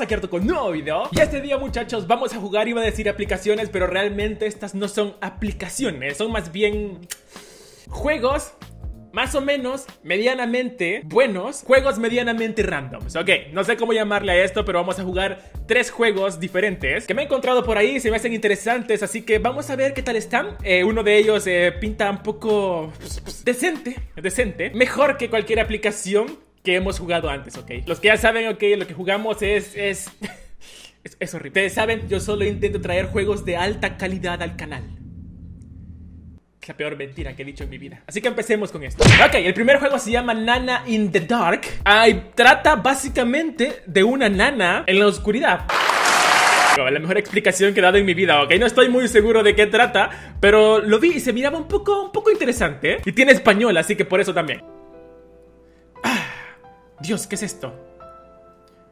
aquí Arto con un nuevo video Y este día muchachos vamos a jugar, iba a decir aplicaciones Pero realmente estas no son aplicaciones Son más bien juegos más o menos medianamente buenos, juegos medianamente randoms. Ok, no sé cómo llamarle a esto, pero vamos a jugar tres juegos diferentes que me he encontrado por ahí, se me hacen interesantes, así que vamos a ver qué tal están. Eh, uno de ellos eh, pinta un poco pues, pues, decente, decente, mejor que cualquier aplicación que hemos jugado antes, ¿ok? Los que ya saben, ok, lo que jugamos es... es... es, horrible. Ustedes saben, yo solo intento traer juegos de alta calidad al canal. Es la peor mentira que he dicho en mi vida. Así que empecemos con esto. Ok, el primer juego se llama Nana in the Dark. Ay, trata básicamente de una nana en la oscuridad. La mejor explicación que he dado en mi vida, ¿ok? No estoy muy seguro de qué trata, pero lo vi y se miraba un poco, un poco interesante. Y tiene español, así que por eso también. Dios, ¿qué es esto?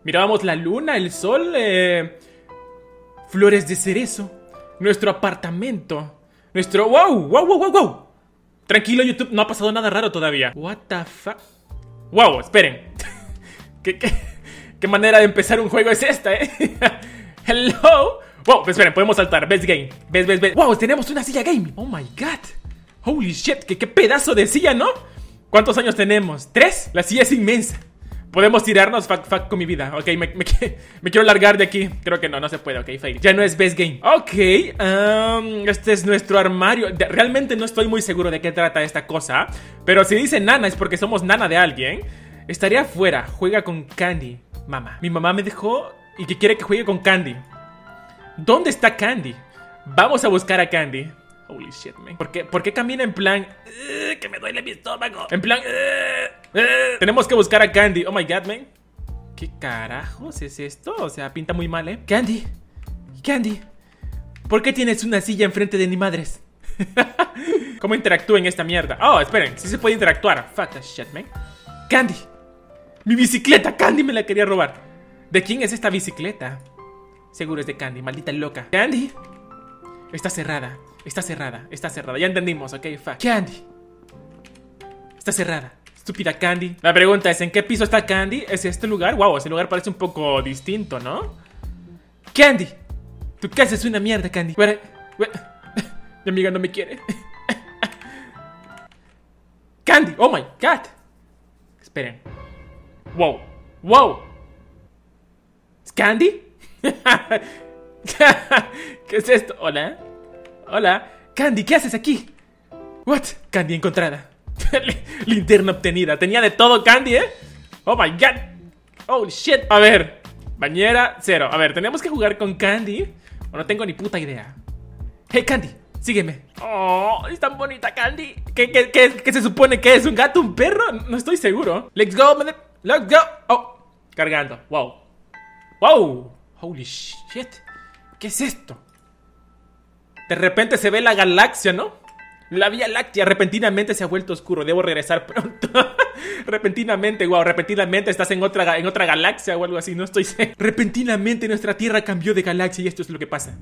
Mirábamos la luna, el sol, eh, flores de cerezo, nuestro apartamento, nuestro... ¡Wow! ¡Wow, wow, wow, wow! Tranquilo, YouTube, no ha pasado nada raro todavía. What the fuck? ¡Wow! Esperen. ¿Qué, qué, manera de empezar un juego es esta, eh? ¡Hello! ¡Wow! Esperen, podemos saltar. Best game. Best, best, best. ¡Wow! Tenemos una silla gaming. ¡Oh, my God! ¡Holy shit! ¿Qué, qué pedazo de silla, ¿no? ¿Cuántos años tenemos? ¿Tres? La silla es inmensa. Podemos tirarnos, fuck, fuck con mi vida. Ok, me, quiero largar de aquí. Creo que no, no se puede, ok, fail. Ya no es best game. Ok, um, este es nuestro armario. Realmente no estoy muy seguro de qué trata esta cosa. Pero si dice nana es porque somos nana de alguien. Estaría afuera, juega con Candy, mamá. Mi mamá me dejó y que quiere que juegue con Candy. ¿Dónde está Candy? Vamos a buscar a Candy. Holy shit, man. ¿Por qué, ¿Por qué camina en plan... que me duele mi estómago? En plan... tenemos que buscar a Candy. Oh my god, man. ¿Qué carajos es esto? O sea, pinta muy mal, ¿eh? Candy. Candy. ¿Por qué tienes una silla enfrente de mi madres? ¿Cómo interactúa en esta mierda? Oh, esperen. Sí se puede interactuar. Fuck that shit, man. Candy. Mi bicicleta. Candy me la quería robar. ¿De quién es esta bicicleta? Seguro es de Candy, maldita loca. Candy. Está cerrada. Está cerrada, está cerrada. Ya entendimos, ok, fuck. Candy. Está cerrada. Estúpida Candy. La pregunta es, ¿en qué piso está Candy? ¿Es este lugar? Wow, ese lugar parece un poco distinto, ¿no? Candy. Tu casa es una mierda, Candy. Mi amiga no me quiere. Candy. Oh my god. Esperen. Wow. Wow. ¿Es Candy? ¿Qué es esto? Hola. Hola. Candy, ¿qué haces aquí? What? Candy encontrada. Linterna obtenida. Tenía de todo Candy, ¿eh? Oh my god. Oh shit. A ver. Bañera, cero. A ver, tenemos que jugar con Candy. O no tengo ni puta idea. Hey, Candy, sígueme. Oh, es tan bonita Candy. ¿Qué, qué, qué, se supone que es? ¿Un gato, un perro? No estoy seguro. Let's go, Let's go. Oh, cargando. Wow. Wow. Holy shit. ¿Qué es esto? De repente se ve la galaxia, ¿no? La Vía Láctea repentinamente se ha vuelto oscuro. Debo regresar pronto. repentinamente, wow, repentinamente estás en otra, en otra galaxia o algo así, no estoy seguro. Repentinamente nuestra Tierra cambió de galaxia y esto es lo que pasa.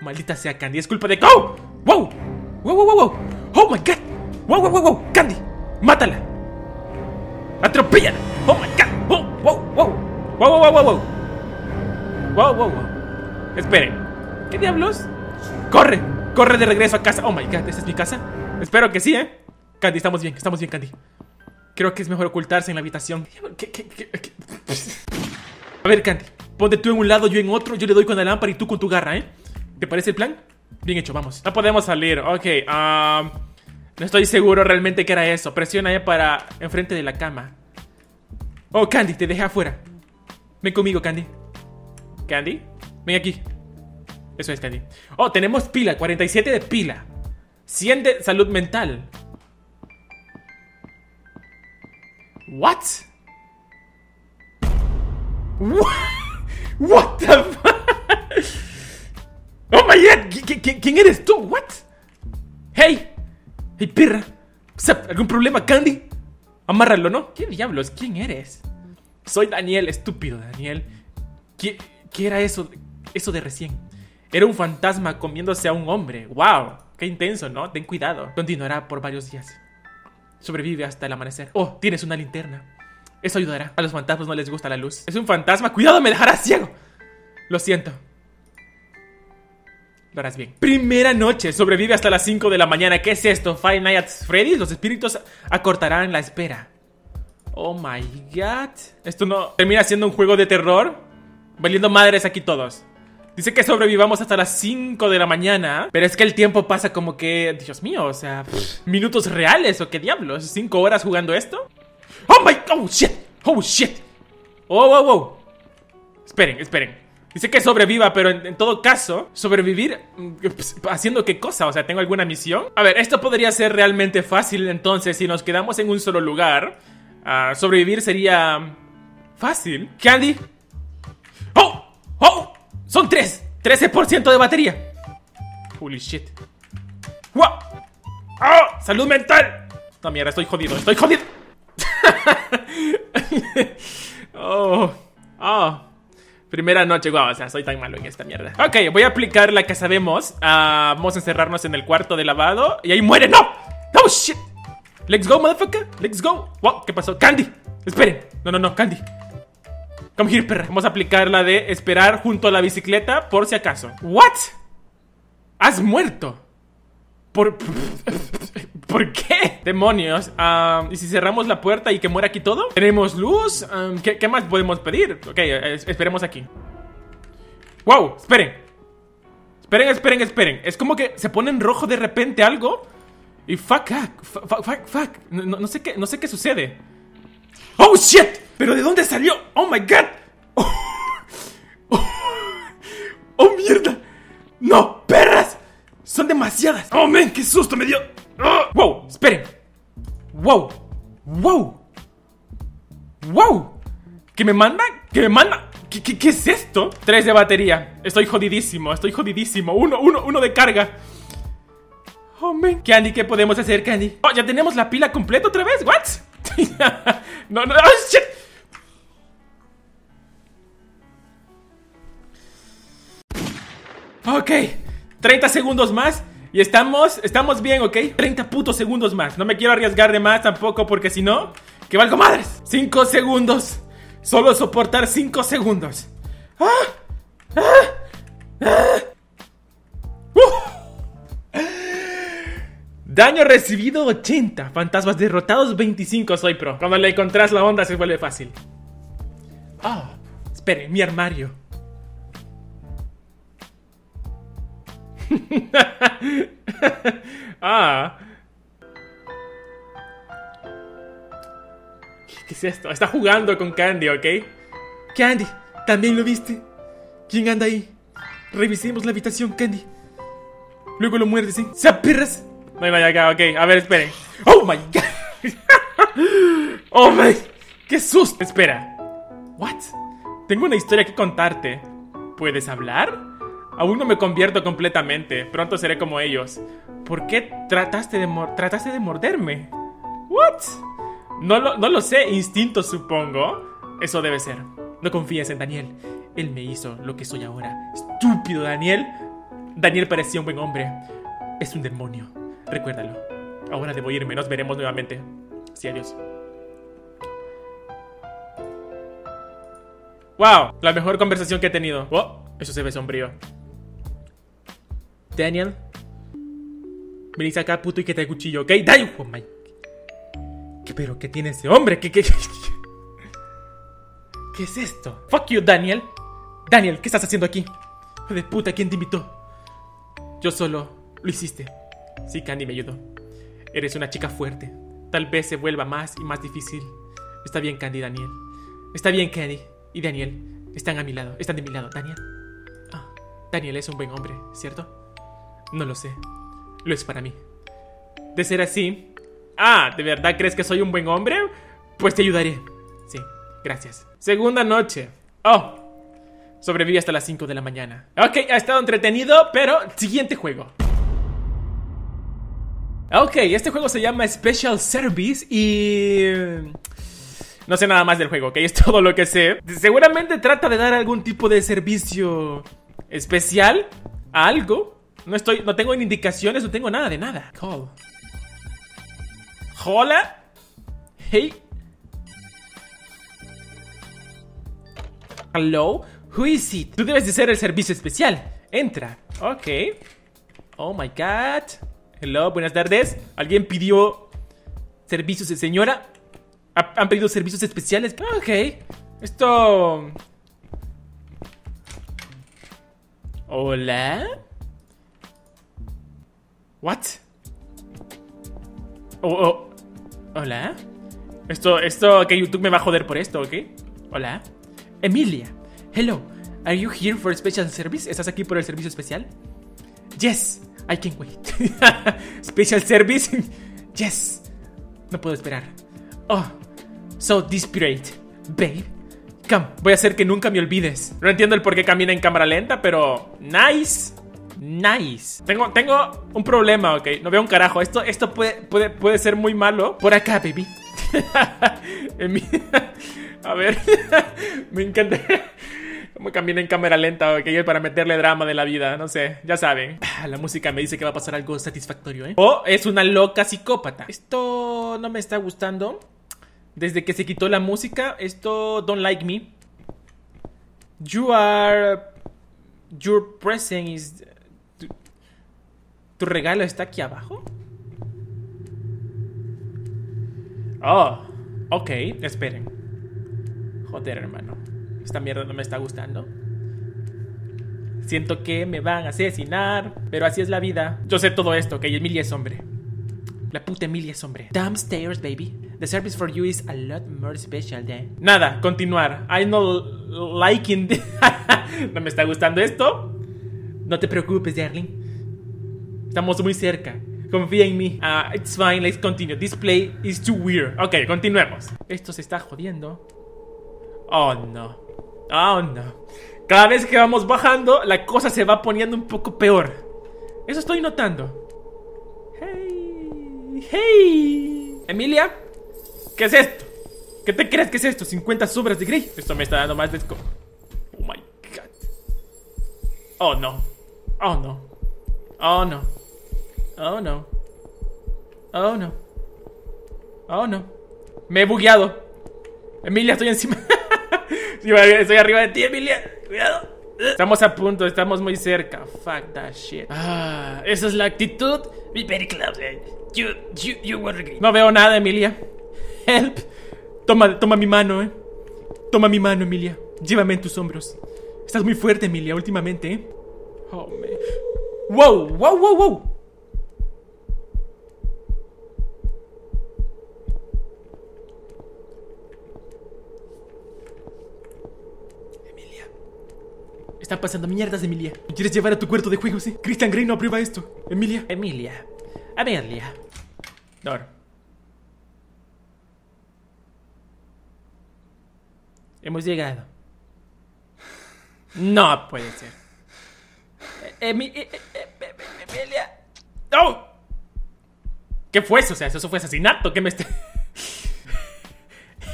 Maldita sea Candy, es culpa de... ¡Oh! ¡Wow! ¡Wow, wow, wow! ¡Oh, my God! ¡Wow, wow, wow, wow! ¡Candy! ¡Mátala! ¡Atropéllala! ¡Oh, my God! ¡Oh, wow, wow! ¡Wow, wow, wow, wow! ¡Wow, wow, wow! wow. Esperen. ¿Qué diablos? ¡Corre! ¡Corre de regreso a casa! Oh my god, ¿esta es mi casa? Espero que sí, ¿eh? Candy, estamos bien, estamos bien, Candy. Creo que es mejor ocultarse en la habitación. A ver, Candy, ponte tú en un lado, yo en otro. Yo le doy con la lámpara y tú con tu garra, ¿eh? ¿Te parece el plan? Bien hecho, vamos. No podemos salir. Ok, um, no estoy seguro realmente que era eso. Presiona ahí para enfrente de la cama. Oh, Candy, te dejé afuera. Ven conmigo, Candy. Candy, ven aquí. Eso es, Candy. Oh, tenemos pila. 47 de pila. 100 de salud mental. What? What, the fuck? Oh my god. ¿Quién eres tú? What? Hey. Hey, perra. ¿Algún problema, Candy? Amárralo, ¿no? ¿Qué diablos? ¿Quién eres? Soy Daniel, estúpido Daniel. ¿Qué, qué era eso? Eso de recién. Era un fantasma comiéndose a un hombre. ¡Wow! ¡Qué intenso, ¿no? Ten cuidado. Continuará por varios días. Sobrevive hasta el amanecer. Oh, tienes una linterna. Eso ayudará. A los fantasmas no les gusta la luz. Es un fantasma. ¡Cuidado, me dejará ciego! Lo siento. Lo harás bien. Primera noche. Sobrevive hasta las 5 de la mañana. ¿Qué es esto? Five Nights Freddy's. Los espíritus acortarán la espera. Oh my god. Esto no termina siendo un juego de terror. Valiendo madres aquí todos. Dice que sobrevivamos hasta las 5 de la mañana. Pero es que el tiempo pasa como que. Dios mío, o sea. minutos reales o qué diablos. ¿5 horas jugando esto? Oh my. Oh shit. Oh shit. Oh, wow, wow. Esperen, esperen. Dice que sobreviva, pero en, todo caso, sobrevivir mm, pues, haciendo qué cosa, o sea, ¿tengo alguna misión? A ver, esto podría ser realmente fácil entonces si nos quedamos en un solo lugar. Ah, sobrevivir sería fácil. Candy. Son tres. 13% de batería. Holy shit. ¡Wow! ¡Oh! ¡Salud mental! No, mierda, estoy jodido, estoy jodido. oh. Oh. Primera noche, wow, o sea, soy tan malo en esta mierda. Ok, voy a aplicar la que sabemos. Ah, vamos a encerrarnos en el cuarto de lavado. Y ahí muere, ¡no! ¡No, shit! Let's go, motherfucker. Let's go. Wow, ¿qué pasó? Candy. Esperen. No, no, no, Candy. Come here. Vamos a aplicar la de esperar junto a la bicicleta por si acaso. What? Has muerto. ¿Por, ¿Por qué? Demonios. ¿Y si cerramos la puerta y que muera aquí todo? ¿Tenemos luz? ¿qué, más podemos pedir? Ok, esperemos aquí. ¡Wow! Esperen. Esperen, esperen, esperen. Es como que se pone en rojo de repente algo. Y fuck, fuck, fuck, fuck. No, sé, qué, no sé qué sucede. ¡Oh, shit! ¿Pero de dónde salió? ¡Oh, my God! ¡Oh, oh mierda! ¡No! ¡Perras! Son demasiadas. ¡Oh, men! ¡Qué susto me dio! ¡Oh! ¡Wow! ¡Esperen! ¡Wow! ¡Wow! ¡Wow! ¿Qué me manda? ¿Qué me manda? ¿Qué, qué, es esto? Tres de batería. Estoy jodidísimo, estoy jodidísimo. Uno, uno, uno de carga. Oh, man. Candy, ¿qué podemos hacer, Candy? Oh, ya tenemos la pila completa otra vez. ¿What? no, no, oh, shit. Ok. 30 segundos más y estamos, estamos bien, ¿ok? 30 putos segundos más. No me quiero arriesgar de más tampoco porque si no, que valgo madres. 5 segundos. Solo soportar 5 segundos. ¡Ah! ¡Ah! ¡Ah! Daño recibido 80. Fantasmas derrotados 25. Soy pro. Cuando le encontrás la onda se vuelve fácil. Ah, espere, mi armario. ah. ¿Qué es esto? Está jugando con Candy, ¿ok? Candy, ¿también lo viste? ¿Quién anda ahí? Revisemos la habitación, Candy. Luego lo muerdes, ¿sí? ¡Se perras! No hay acá, ok. A ver, esperen. ¡Oh, my God! ¡Oh, my! ¡Qué susto! Espera. ¿What? Tengo una historia que contarte. ¿Puedes hablar? Aún no me convierto completamente. Pronto seré como ellos. ¿Por qué trataste de, trataste de morderme? ¿What? No lo, no lo sé, instinto supongo. Eso debe ser. No confíes en Daniel. Él me hizo lo que soy ahora. Estúpido Daniel. Daniel parecía un buen hombre. Es un demonio. Recuérdalo. Ahora debo irme. Nos veremos nuevamente. Sí, adiós. Wow, la mejor conversación que he tenido. Oh, eso se ve sombrío. Daniel. Venís acá, puto, y que te cuchillo, ¿ok? ¡Dai! Oh my. ¿Qué, pero qué tiene ese hombre? ¿Qué, qué, qué, qué es esto? Fuck you, Daniel. Daniel, ¿qué estás haciendo aquí? De puta, ¿quién te invitó? Yo solo lo hiciste. Sí, Candy me ayudó. Eres una chica fuerte. Tal vez se vuelva más y más difícil. Está bien, Candy, Daniel. Está bien, Candy y Daniel. Están a mi lado. Están de mi lado, Daniel. Ah, Daniel es un buen hombre, ¿cierto? No lo sé. Lo es para mí. De ser así... Ah, ¿de verdad crees que soy un buen hombre? Pues te ayudaré. Sí, gracias. Segunda noche. Oh. Sobreviví hasta las 5 de la mañana. Ok, ha estado entretenido, pero siguiente juego. Ok, este juego se llama Special Service y... No sé nada más del juego, ok, es todo lo que sé. Seguramente trata de dar algún tipo de servicio especial a algo no estoy, no tengo indicaciones, no tengo nada de nada. Call. Hola. Hey. Hello, who is it? Tú debes de ser el servicio especial. Entra. Ok. Oh my god. Hello, buenas tardes. ¿Alguien pidió servicios de señora? ¿Han pedido servicios especiales? Ok. Esto... ¿Hola? ¿What? Oh, oh. ¿Hola? Esto, esto, que YouTube me va a joder por esto, ¿ok? Hola. Emilia. Hello. Are you here for special service? ¿Estás aquí por el servicio especial? Yes. I can't wait. special service? yes. No puedo esperar. Oh. So desperate. Babe. Come. Voy a hacer que nunca me olvides. No entiendo el por qué camina en cámara lenta, pero... Nice. Nice. Tengo, tengo un problema, ok. No veo un carajo. Esto, esto puede, puede, puede ser muy malo. Por acá, baby. A ver. Me encanta. Cómo camina en cámara lenta, ok, para meterle drama de la vida, no sé, ya saben. Ah, la música me dice que va a pasar algo satisfactorio, ¿eh? O es una loca psicópata. Esto no me está gustando. Desde que se quitó la música, esto don't like me. You are... Your present is... ¿Tu regalo está aquí abajo? Oh, ok, esperen. Joder, hermano. Esta mierda no me está gustando. Siento que me van a asesinar, pero así es la vida. Yo sé todo esto, que Emilia es hombre. La puta Emilia es hombre. Downstairs, baby. The service for you is a lot more special than. Nada, continuar. I no liking. no me está gustando esto. No te preocupes, darling. Estamos muy cerca. Confía en mí. Ah, it's fine, let's continue. This play is too weird. Ok, continuemos. Esto se está jodiendo. Oh no. Oh no. Cada vez que vamos bajando, la cosa se va poniendo un poco peor. Eso estoy notando. Hey. Hey. Emilia. ¿Qué es esto? ¿Qué te crees que es esto? 50 sobras de Grey. Esto me está dando más desco. Oh my god. Oh no. Oh no. Oh no. Oh no. Oh no. Oh no. Me he bugueado. Emilia, estoy encima. estoy arriba de ti, Emilia. Cuidado. Estamos a punto, estamos muy cerca. Fuck that shit. Ah, esa es la actitud. Be close. You, you, you were... No veo nada, Emilia. Help. Toma, toma mi mano, eh. Toma mi mano, Emilia. Llévame en tus hombros. Estás muy fuerte, Emilia, últimamente, eh. Oh, man. Wow, wow, wow, wow. Están pasando mierdas, Emilia. ¿Me quieres llevar a tu cuarto de juegos, eh? Christian Grey no aprueba esto. Emilia. Emilia. Amelia. Dor. Hemos llegado. No puede ser. Emilia. ¡No! ¿Qué fue eso? O sea, eso fue asesinato. ¿Qué me está.?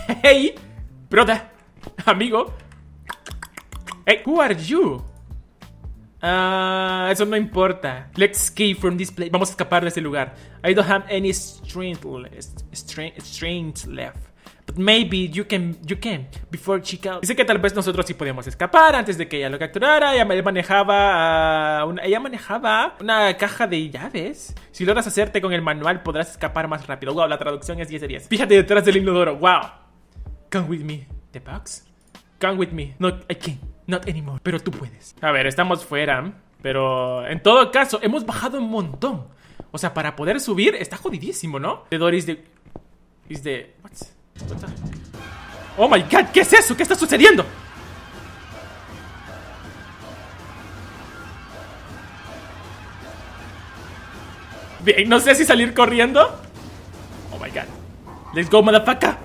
hey, broda, amigo. Hey, who are you? Ah, eso no importa. Let's escape from this place. Vamos a escapar de este lugar. I don't have any strength, strength left. But maybe you can, you can, before Chica. Dice que tal vez nosotros sí podemos escapar antes de que ella lo capturara. Ella manejaba, uh, una, ella manejaba una caja de llaves. Si logras hacerte con el manual, podrás escapar más rápido. Wow, la traducción es 10 de 10. Fíjate detrás del inodoro. Wow. Come with me. The box. Come with me. No, I can't. Not anymore. Pero tú puedes. A ver, estamos fuera. Pero en todo caso, hemos bajado un montón. O sea, para poder subir está jodidísimo, ¿no? The door is the... Is the... What's... What's that? Oh my god, ¿qué es eso? ¿Qué está sucediendo? Bien, no sé si salir corriendo. Oh my god. Let's go, motherfucker.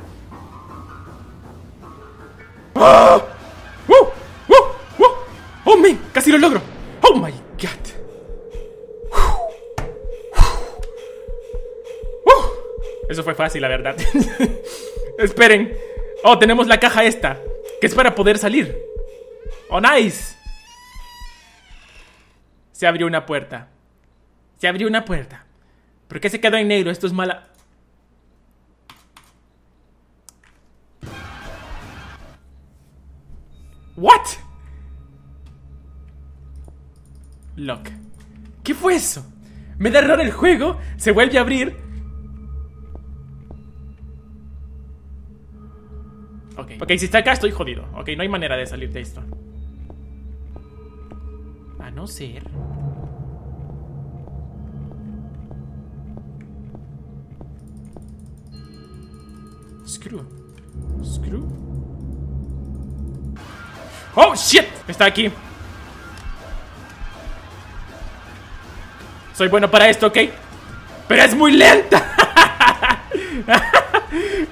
¡Oh! ¡Casi lo logro! ¡Oh my god! Eso fue fácil, la verdad. Esperen. Oh, tenemos la caja esta. Que es para poder salir. Oh, nice. Se abrió una puerta. Se abrió una puerta. ¿Por qué se quedó en negro? Esto es mala... What? Lock. ¿Qué fue eso? Me da error el juego, se vuelve a abrir. Ok, ok, si está acá estoy jodido. Ok, no hay manera de salir de esto. A no ser... Screw. Screw. ¡Oh, shit! Está aquí. Soy bueno para esto, ¿ok? Pero es muy lenta.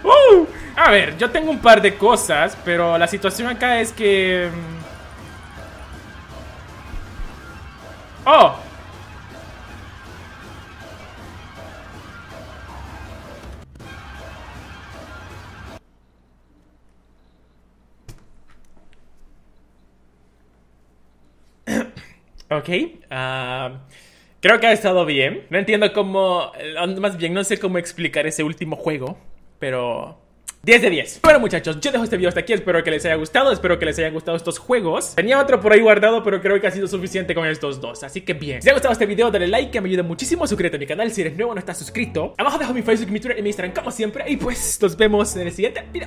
Uh, a ver, yo tengo un par de cosas, pero la situación acá es que... Mm, ¡Oh! ok. Uh, creo que ha estado bien. No entiendo cómo... Más bien, no sé cómo explicar ese último juego. Pero 10 de 10. Bueno muchachos, yo dejo este video hasta aquí, espero que les haya gustado, espero que les hayan gustado estos juegos. Tenía otro por ahí guardado, pero creo que ha sido suficiente con estos dos, así que bien. Si te ha gustado este video, dale like, que me ayuda muchísimo. Suscríbete a mi canal si eres nuevo no estás suscrito. Abajo dejo mi Facebook, mi Twitter y mi Instagram como siempre. Y pues nos vemos en el siguiente video.